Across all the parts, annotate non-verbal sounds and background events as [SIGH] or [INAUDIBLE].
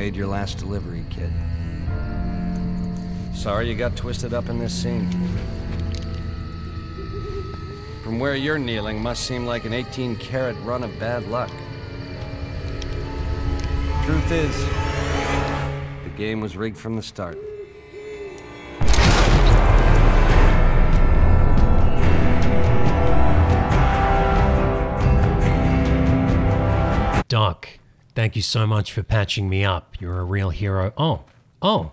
made your last delivery, kid. Sorry you got twisted up in this scene. From where you're kneeling must seem like an 18 carat run of bad luck. Truth is, the game was rigged from the start. Doc, thank you so much for patching me up. You're a real hero. Oh, oh,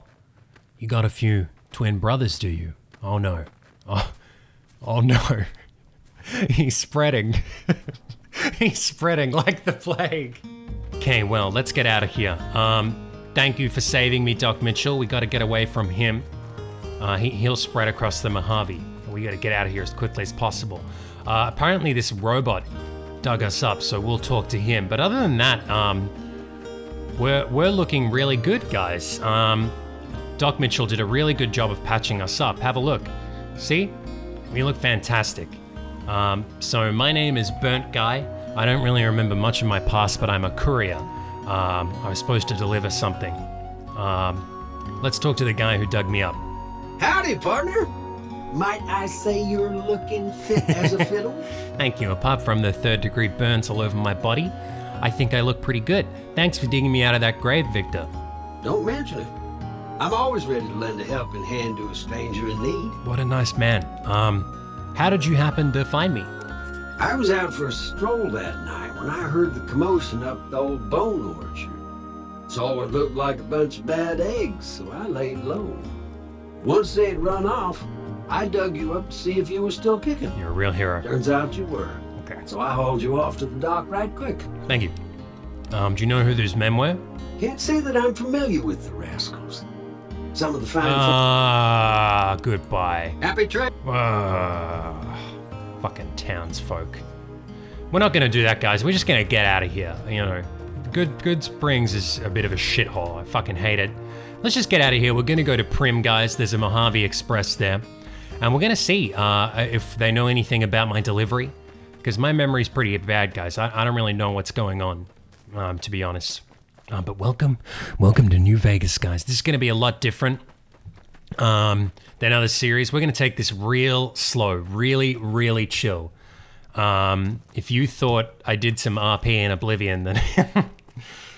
you got a few twin brothers, do you? Oh no. Oh, oh no. [LAUGHS] He's spreading. [LAUGHS] He's spreading like the plague. Okay, well, let's get out of here. Um, thank you for saving me, Doc Mitchell. We got to get away from him. Uh, he, he'll spread across the Mojave. We got to get out of here as quickly as possible. Uh, apparently, this robot dug us up, so we'll talk to him. But other than that, um, we're we're looking really good, guys. Um, Doc Mitchell did a really good job of patching us up. Have a look. See, we look fantastic. Um, so my name is Burnt Guy. I don't really remember much of my past, but I'm a courier. Um, I was supposed to deliver something. Um, let's talk to the guy who dug me up. Howdy, partner. Might I say you're looking fit as a fiddle? [LAUGHS] Thank you. Apart from the third degree burns all over my body, I think I look pretty good. Thanks for digging me out of that grave, Victor. Don't mention it. I'm always ready to lend a helping hand to a stranger in need. What a nice man. Um, how did you happen to find me? I was out for a stroll that night when I heard the commotion up the old bone orchard. Saw what looked like a bunch of bad eggs, so I laid low. Once they'd run off, I dug you up to see if you were still kicking. You're a real hero. Turns out you were. Okay. So I hauled you off to the dock right quick. Thank you. Um, do you know who those men were? Can't say that I'm familiar with the rascals. Some of the fine Ah, goodbye. Happy trip. Ah, fucking townsfolk. We're not gonna do that, guys. We're just gonna get out of here. You know, Good Goodsprings is a bit of a shithole. I fucking hate it. Let's just get out of here. We're gonna go to Primm, guys. There's a Mojave Express there, and we're gonna see uh, if they know anything about my delivery. Because my memory's pretty bad, guys. I, I don't really know what's going on, um, to be honest. Uh, but welcome, welcome to New Vegas, guys. This is going to be a lot different um, than other series. We're going to take this real slow, really, really chill. Um, if you thought I did some RP in Oblivion, then [LAUGHS]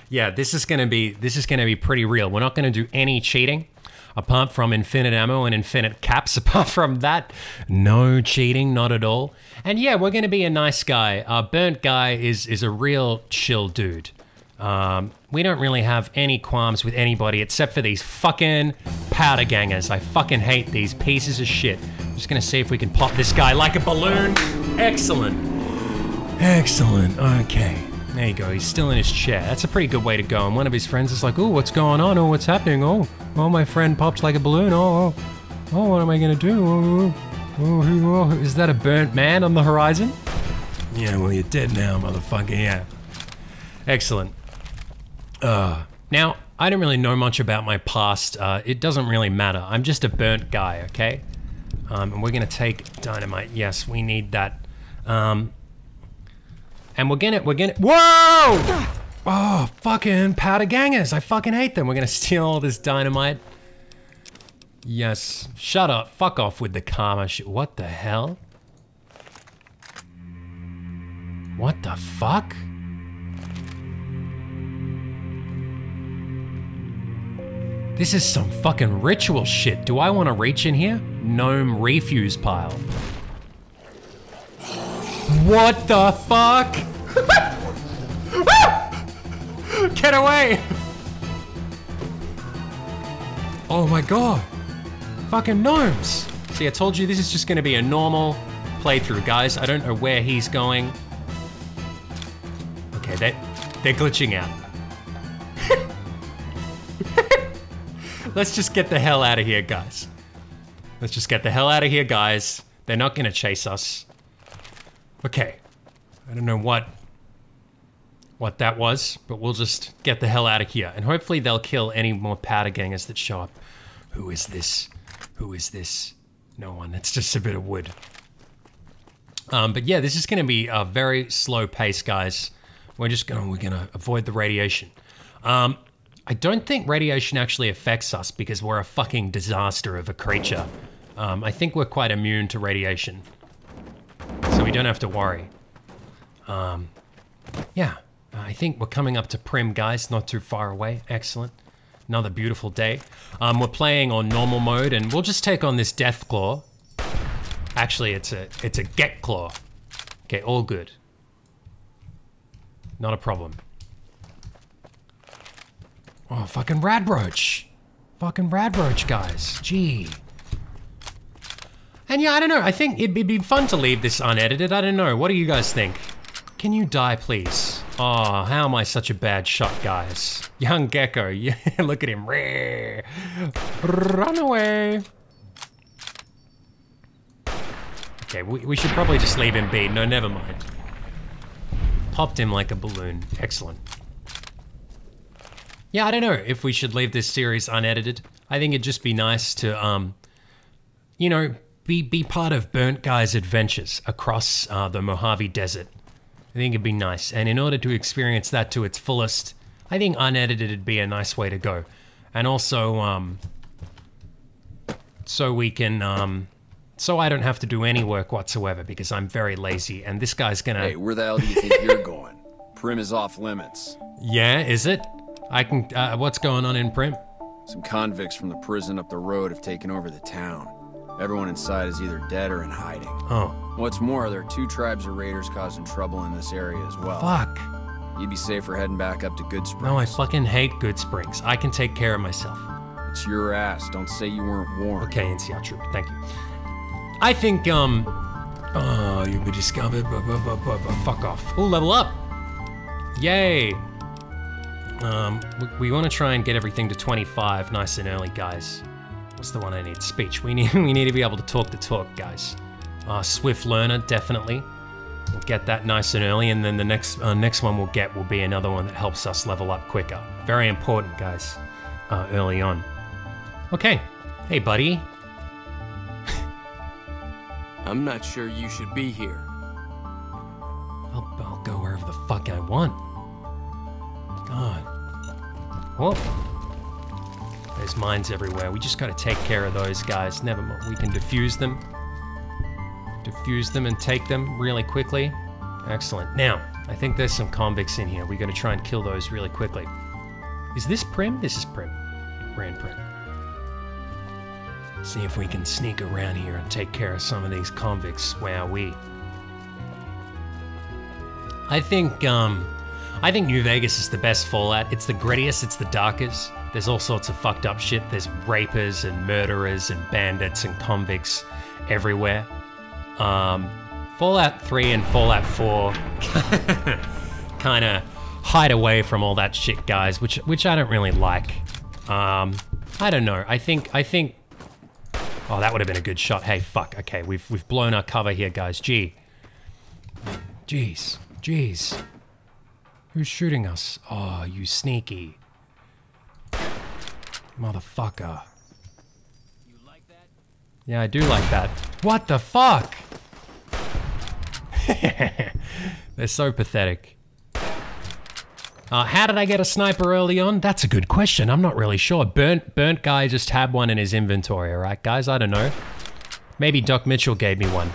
yeah, this is going to be this is going to be pretty real. We're not going to do any cheating. Apart from infinite ammo and infinite caps, [LAUGHS] apart from that, no cheating, not at all. And yeah, we're going to be a nice guy. Our burnt guy is is a real chill dude. Um, we don't really have any qualms with anybody except for these fucking powder gangers. I fucking hate these pieces of shit. I'm just gonna see if we can pop this guy like a balloon. Excellent. Excellent. Okay. There you go. He's still in his chair. That's a pretty good way to go. And one of his friends is like, "Oh, what's going on? Oh, what's happening? Oh, oh, my friend popped like a balloon. Oh, oh, oh what am I gonna do? Oh, oh, oh, oh, is that a burnt man on the horizon? Yeah. Well, you're dead now, motherfucker. Yeah. Excellent. Uh, now, I don't really know much about my past. Uh, it doesn't really matter. I'm just a burnt guy, okay? Um, and we're gonna take dynamite. Yes, we need that. Um, and we're gonna, we're gonna. Whoa! Oh, fucking powder gangers! I fucking hate them. We're gonna [LAUGHS] steal all this dynamite. Yes. Shut up. Fuck off with the karma shit. What the hell? What the fuck? This is some fucking ritual shit. Do I want to reach in here? Gnome refuse pile. What the fuck? [LAUGHS] [LAUGHS] Get away! Oh my god. Fucking gnomes. See, I told you this is just gonna be a normal playthrough, guys. I don't know where he's going. Okay, they, they're glitching out. [LAUGHS] Let's just get the hell out of here, guys. Let's just get the hell out of here, guys. They're not gonna chase us. Okay. I don't know what what that was, but we'll just get the hell out of here. And hopefully they'll kill any more powder gangers that show up. Who is this? Who is this? No one. It's just a bit of wood. Um, but yeah, this is gonna be a very slow pace, guys. We're just gonna we're gonna avoid the radiation. Um, I don't think radiation actually affects us because we're a fucking disaster of a creature. Um, I think we're quite immune to radiation. So we don't have to worry. Um, yeah, I think we're coming up to Primm, guys, not too far away. Excellent. Another beautiful day. Um, we're playing on normal mode, and we'll just take on this Death Claw. Actually, it's a it's a Get Claw. Okay, all good. Not a problem. Oh, fucking Radroach. Fucking Radroach, guys. Gee. And yeah, I don't know. I think it'd be fun to leave this unedited. I don't know. What do you guys think? Can you die, please? Oh, how am I such a bad shot, guys? Young Gecko, [LAUGHS] yeah, look at him. Run away. Okay, we, we should probably just leave him be. No, never mind. Popped him like a balloon. Excellent. Yeah, I don't know if we should leave this series unedited. I think it'd just be nice to, um, you know, be, be part of Burnt Guy's adventures across uh, the Mojave Desert. I think it'd be nice. And in order to experience that to its fullest, I think unedited would be a nice way to go. And also, um, so we can, um, so I don't have to do any work whatsoever because I'm very lazy. And this guy's gonna. Hey, where the hell do you think you're going? Primm is off limits. Yeah, is it? I can. Uh, what's going on in Primm? Some convicts from the prison up the road have taken over the town. Everyone inside is either dead or in hiding. Oh, What's more, there are two tribes of raiders causing trouble in this area as well. fuck. You'd be safer heading back up to Goodsprings. No, I fucking hate Goodsprings. I can take care of myself. It's your ass. Don't say you weren't warned. Okay, NCR Trooper, thank you. I think, um. Oh, you'll be discovered. Blah, blah, blah, blah, blah. Fuck off. Ooh, level up. Yay. Um, we, we want to try and get everything to 25 nice and early, guys. What's the one I need? Speech. We need [LAUGHS] we need to be able to talk the talk, guys. Uh, Swift learner, definitely. We'll get that nice and early, and then the next uh, next one we'll get will be another one that helps us level up quicker. Very important, guys. Uh, early on. Okay. Hey, buddy. [LAUGHS] I'm not sure you should be here. I'll, I'll go wherever the fuck I want. God. Whoa. There's mines everywhere. We just gotta take care of those guys. Never mind. We can defuse them. Defuse them and take them really quickly. Excellent. Now, I think there's some convicts in here. We gotta try and kill those really quickly. Is this Primm? This is Primm. We're Primm. See if we can sneak around here and take care of some of these convicts. Wow, we. I think um, I think New Vegas is the best Fallout. It's the grittiest. It's the darkest. There's all sorts of fucked up shit. There's rapers and murderers and bandits and convicts everywhere. Um, Fallout 3 and Fallout 4 [LAUGHS] kind of hide away from all that shit, guys, which which I don't really like. Um, I don't know. I think I think. Oh, that would have been a good shot. Hey, fuck. Okay, we've we've blown our cover here, guys. Gee. Jeez. Jeez. Who's shooting us? Oh, you sneaky. Motherfucker. Yeah, I do like that. What the fuck? [LAUGHS] They're so pathetic. Uh, how did I get a sniper early on? That's a good question. I'm not really sure. Burnt, burnt guy just had one in his inventory, alright, guys? I don't know. Maybe Doc Mitchell gave me one.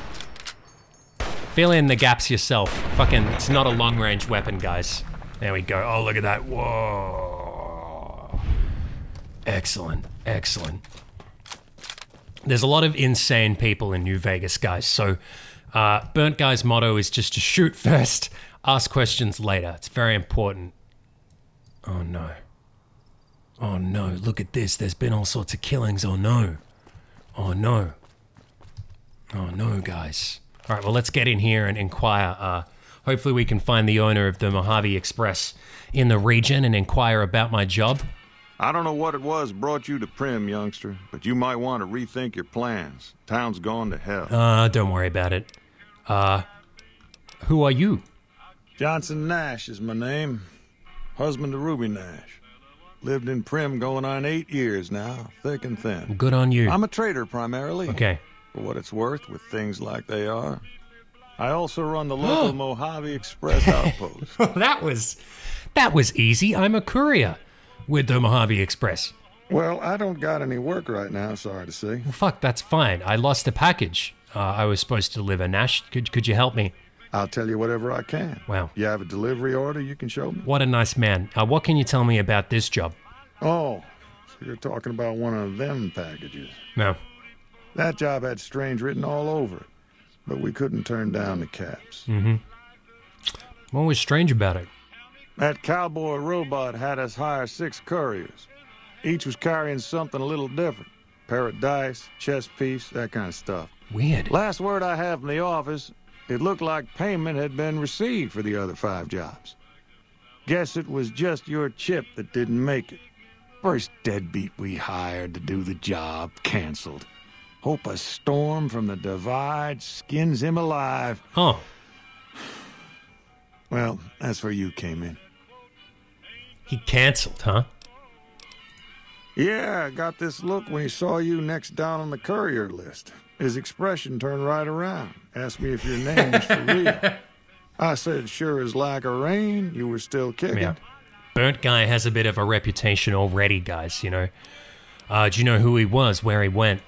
Fill in the gaps yourself. Fucking, it's not a long range weapon, guys. There we go. Oh, look at that. Whoa. Excellent. Excellent. There's a lot of insane people in New Vegas, guys. So, uh, Burnt Guy's motto is just to shoot first, [LAUGHS] ask questions later. It's very important. Oh no. Oh no, look at this. There's been all sorts of killings. Oh no. Oh no. Oh no, guys. All right, well, let's get in here and inquire. Uh, hopefully, we can find the owner of the Mojave Express in the region and inquire about my job. I don't know what it was brought you to Primm, youngster, but you might want to rethink your plans. Town's gone to hell. Uh, don't worry about it. Uh, who are you? Johnson Nash is my name. Husband to Ruby Nash. Lived in Primm going on eight years now, thick and thin. Good on you. I'm a trader primarily. Okay. For what it's worth, with things like they are. I also run the local [GASPS] Mojave Express outpost. [LAUGHS] that was that was easy. I'm a courier. With the Mojave Express? Well, I don't got any work right now, sorry to say. Well, fuck, that's fine. I lost a package uh, I was supposed to deliver. Nash, could, could you help me? I'll tell you whatever I can. Wow. You have a delivery order you can show me? What a nice man. Uh, what can you tell me about this job? Oh, so you're talking about one of them packages. No. That job had strange written all over it, but we couldn't turn down the caps. Mm-hmm. What was strange about it? That cowboy robot had us hire six couriers. Each was carrying something a little different. Parrot dice, chess piece, that kind of stuff. Weird. Last word I have from the office, it looked like payment had been received for the other five jobs. Guess it was just your chip that didn't make it. First deadbeat we hired to do the job canceled. Hope a storm from the divide skins him alive. Oh, Well, that's where you came in. He cancelled, huh? Yeah, I got this look when he saw you next down on the courier list. His expression turned right around. Asked me if your name was for real. [LAUGHS] I said, sure as like a rain, you were still kicking. Yeah. Burnt guy has a bit of a reputation already, guys, you know. Uh, do you know who he was, where he went?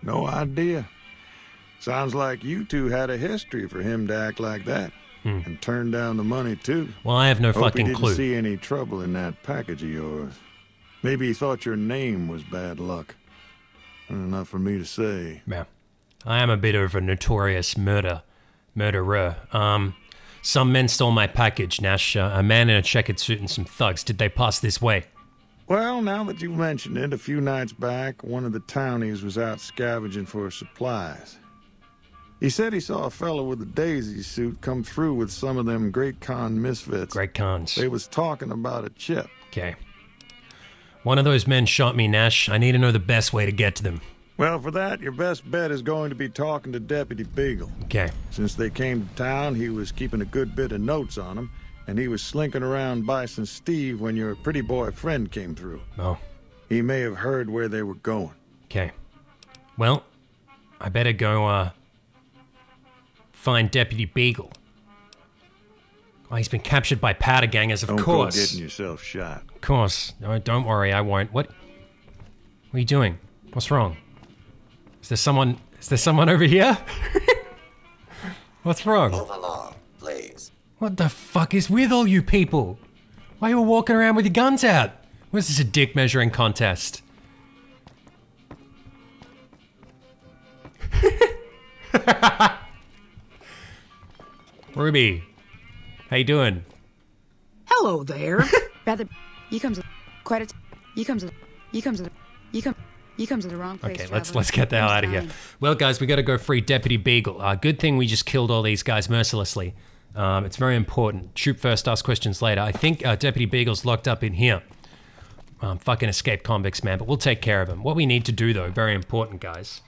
No idea. Sounds like you two had a history for him to act like that. And turn down the money, too. Well, I have no Hope he fucking didn't clue. see any trouble in that package of yours. Maybe he thought your name was bad luck. Enough for me to say. Yeah. I am a bit of a notorious murder, murderer. Um, some men stole my package, Nash. Uh, a man in a checkered suit and some thugs. Did they pass this way? Well, now that you mention it, a few nights back, one of the townies was out scavenging for supplies. He said he saw a fellow with a daisy suit come through with some of them Great Khan misfits. Great Khans. They was talking about a chip. Okay. One of those men shot me, Nash. I need to know the best way to get to them. Well, for that, your best bet is going to be talking to Deputy Beagle. Okay. Since they came to town, he was keeping a good bit of notes on them, and he was slinking around Bison Steve when your pretty boy friend came through. Oh, He may have heard where they were going. okay. Well, I better go, uh, find Deputy Beagle. Oh, he's been captured by powder gangers, of Don't course. go getting yourself shot. Of course. No, don't worry, I won't. What? What are you doing? What's wrong? Is there someone? Is there someone over here? [LAUGHS] What's wrong? Move along, please. What the fuck is with all you people? Why are you all walking around with your guns out? Was this a dick measuring contest? [LAUGHS] Ruby, how you doing? Hello there. [LAUGHS] Rather, you comes quite a. T- you comes to. You come to. You come. You come to the wrong place. Okay, let's let's get the hell out of here. Well, guys, we got to go free Deputy Beagle. Uh, good thing we just killed all these guys mercilessly. Um, it's very important. Shoot first, ask questions later. I think uh, Deputy Beagle's locked up in here. Um, fucking escaped convicts, man. But we'll take care of him. What we need to do, though, very important, guys.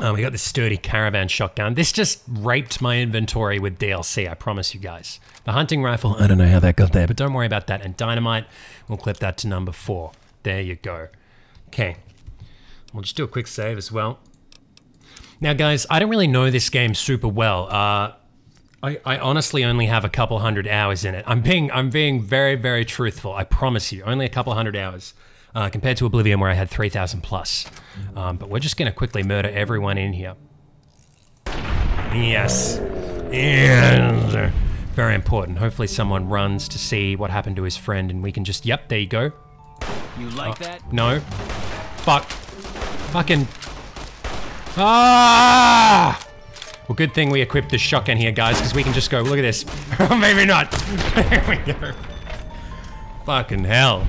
Um, we got this sturdy caravan shotgun. This just raped my inventory with DLC. I promise you guys. The hunting rifle. I don't know how that got there, but don't worry about that. And dynamite. We'll clip that to number four. There you go. Okay. We'll just do a quick save as well. Now, guys, I don't really know this game super well. Uh, I, I honestly only have a couple hundred hours in it. I'm being I'm being very very truthful. I promise you, only a couple hundred hours uh, compared to Oblivion, where I had three thousand plus. Um, but we're just gonna quickly murder everyone in here. Yes, and very important. Hopefully, someone runs to see what happened to his friend, and we can just yep, there you go. You like that? No. Fuck. Fucking. Ah! Well, good thing we equipped the shotgun here, guys, because we can just go. Look at this. [LAUGHS] Maybe not. [LAUGHS] there we go. Fucking hell.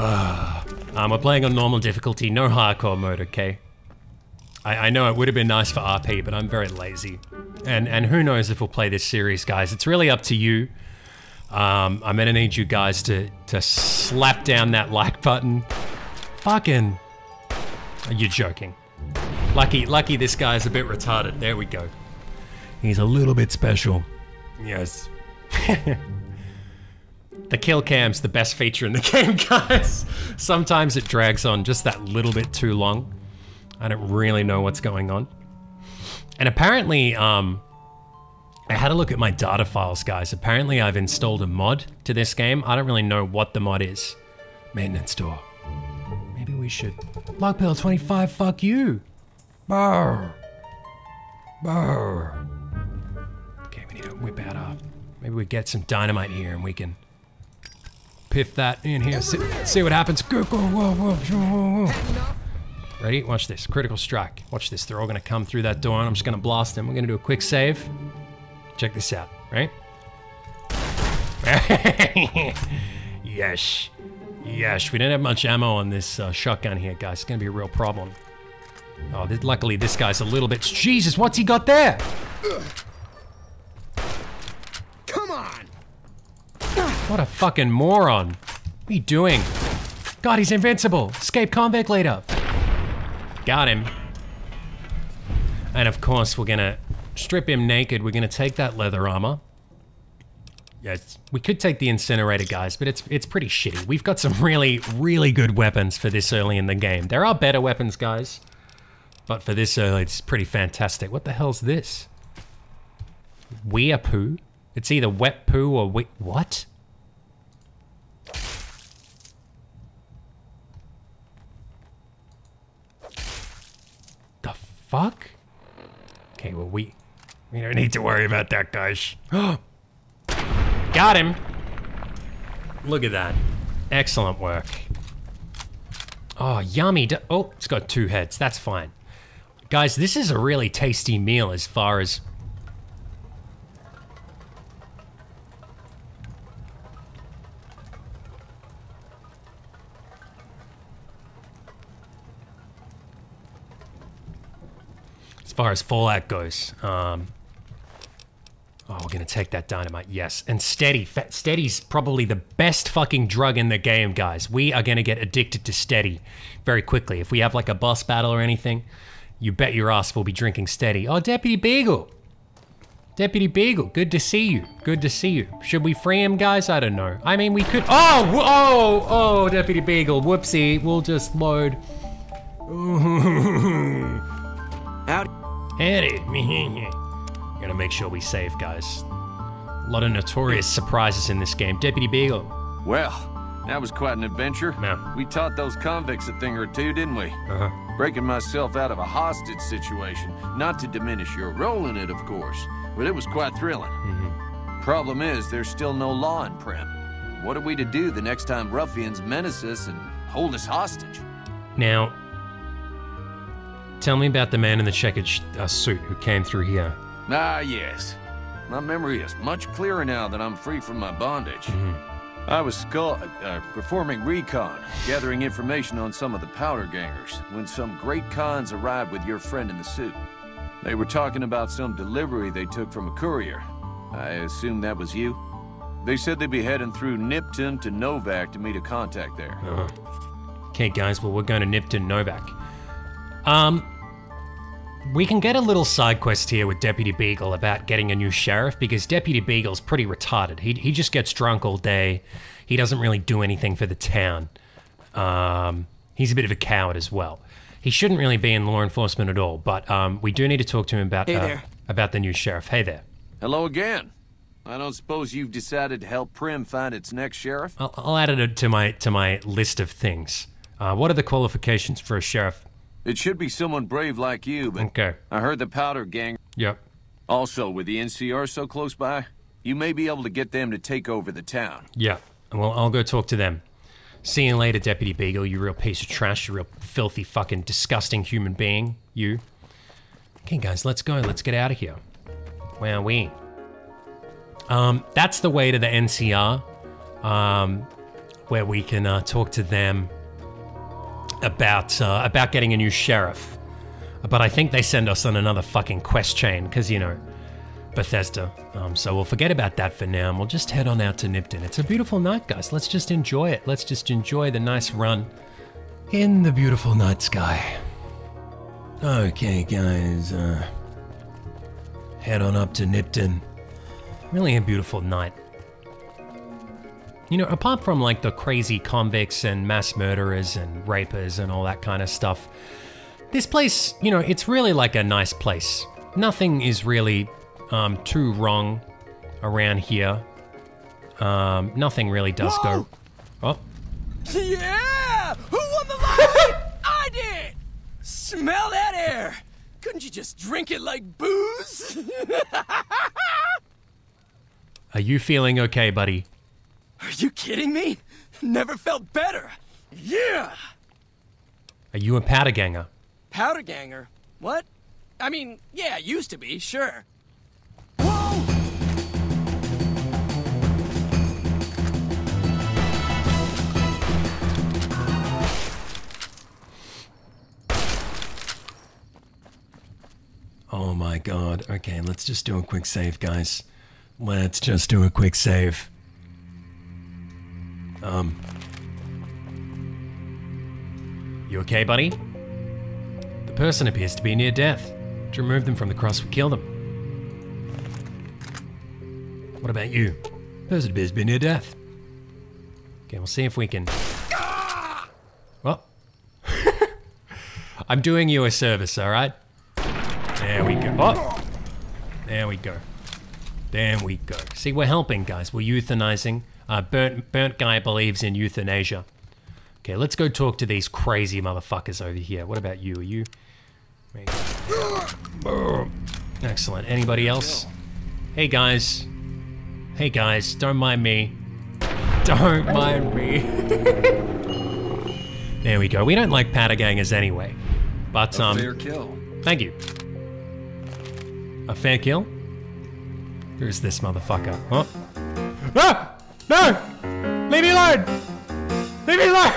Ah. Um, we're playing on normal difficulty, no hardcore mode, okay? I, I know it would have been nice for RP, but I'm very lazy. And and who knows if we'll play this series, guys. It's really up to you. Um, I'm gonna need you guys to to slap down that like button. Fucking. Are You're joking. Lucky, lucky this guy's a bit retarded. There we go. He's a little bit special. Yes. [LAUGHS] the kill cam's the best feature in the [LAUGHS] game, guys. Sometimes it drags on just that little bit too long. I don't really know what's going on. And apparently, um, I had a look at my data files, guys. Apparently, I've installed a mod to this game. I don't really know what the mod is. Maintenance door. Maybe we should. Lockpick 25, fuck you. Brr. Brr. Okay, we need to whip out our. Maybe we get some dynamite here and we can piff that in here. See, see what happens. Ready? Watch this. Critical strike. Watch this. They're all going to come through that door and I'm just going to blast them. We're going to do a quick save. Check this out, right? [LAUGHS] yes. Yes. We don't have much ammo on this uh, shotgun here, guys. It's going to be a real problem. Oh, th luckily this guy's a little bit... Jesus, what's he got there? Come on! What a fucking moron. What are you doing? God, he's invincible. Escape convict leader. Got him. And of course, we're gonna strip him naked. We're gonna take that leather armor. Yes, we could take the incinerator, guys, but it's it's pretty shitty. We've got some really, really good weapons for this early in the game. There are better weapons, guys, but for this early, it's pretty fantastic. What the hell's this? Weeapoo? It's either wet poo or we- what? The fuck? Okay, well we we don't need to worry about that, guys. [GASPS] Got him. Look at that. Excellent work. Oh, yummy. Oh, it's got two heads. That's fine. Guys, this is a really tasty meal as far as far as Fallout goes. Um, oh, we're gonna take that dynamite, yes. And steady, steady's probably the best fucking drug in the game, guys. We are gonna get addicted to steady very quickly. If we have like a boss battle or anything, you bet your ass we'll be drinking steady. Oh, Deputy Beagle. Deputy Beagle, good to see you. Good to see you. Should we free him, guys? I don't know. I mean, we could. Oh, oh, oh, Deputy Beagle. Whoopsie. We'll just load. [LAUGHS] Howdy. Howdy. [LAUGHS] Gotta make sure we save, guys. A lot of notorious surprises in this game. Deputy Beagle. Well, that was quite an adventure. Yeah. We taught those convicts a thing or two, didn't we? Uh-huh. Breaking myself out of a hostage situation. Not to diminish your role in it, of course, but it was quite thrilling. Mm-hmm. Problem is, there's still no law in Primm. What are we to do the next time ruffians menace us and hold us hostage? Now, tell me about the man in the checkered uh, suit who came through here. Ah, yes. My memory is much clearer now that I'm free from my bondage. Mm-hmm. I was uh, performing recon, gathering information on some of the powder gangers, when some Great Khans arrived with your friend in the suit. They were talking about some delivery they took from a courier. I assume that was you? They said they'd be heading through Nipton to Novac to meet a contact there. Okay, guys, well, we're going to Nipton Novac. Um, we can get a little side quest here with Deputy Beagle about getting a new sheriff because Deputy Beagle's pretty retarded. He, he just gets drunk all day. He doesn't really do anything for the town. Um, he's a bit of a coward as well. He shouldn't really be in law enforcement at all, but um, we do need to talk to him about Hey uh, about the new sheriff. Hey there. Hello again. I don't suppose you've decided to help Primm find its next sheriff? I'll, I'll add it to my to my list of things. Uh, what are the qualifications for a sheriff? It should be someone brave like you, but Okay. I heard the Powder Gang Yep. Also, with the NCR so close by, you may be able to get them to take over the town. Yeah. Well, I'll go talk to them. See you later, Deputy Beagle, you real piece of trash, you real filthy, fucking, disgusting human being. You. Okay, guys, let's go. Let's get out of here. Where are we? Um, that's the way to the NCR, um, where we can uh, talk to them about uh, about getting a new sheriff. But I think they send us on another fucking quest chain because you know Bethesda. Um, so we'll forget about that for now and we'll just head on out to Nipton. It's a beautiful night, guys. Let's just enjoy it. Let's just enjoy the nice run in the beautiful night sky. Okay, guys. Uh, head on up to Nipton. Really a beautiful night. You know, apart from like the crazy convicts and mass murderers and rapers and all that kind of stuff, this place, you know, it's really like a nice place. Nothing is really um, too wrong around here. Um, nothing really does go. Oh, Yeah! Who won the lottery? [LAUGHS] I did! Smell that air! Couldn't you just drink it like booze? [LAUGHS] are you feeling okay, buddy? Are you kidding me? Never felt better. Yeah! Are you a Powderganger? Powderganger? What? I mean, yeah, used to be, sure. Oh my god. Okay, let's just do a quick save, guys. Let's just do a quick save. Um. You okay, buddy? The person appears to be near death. To remove them from the cross would kill them. What about you? Person appears to be near death. Okay, we'll see if we can. Well, [LAUGHS] I'm doing you a service, alright? There we go. Oh! There we go. There we go. See, we're helping, guys. We're euthanizing. Uh, burnt, burnt guy believes in euthanasia. Okay, let's go talk to these crazy motherfuckers over here. What about you? Are you? There you go. Boom. Excellent. Anybody else? Hey, guys. Hey, guys. Don't mind me. Don't mind me. [LAUGHS] there we go. We don't like powder gangers anyway. But, um... Fair kill. Thank you. A fair kill? Who's this motherfucker? Huh? Ah! No! Leave me alone! Leave me alone!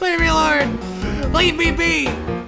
Leave me alone! Leave me be!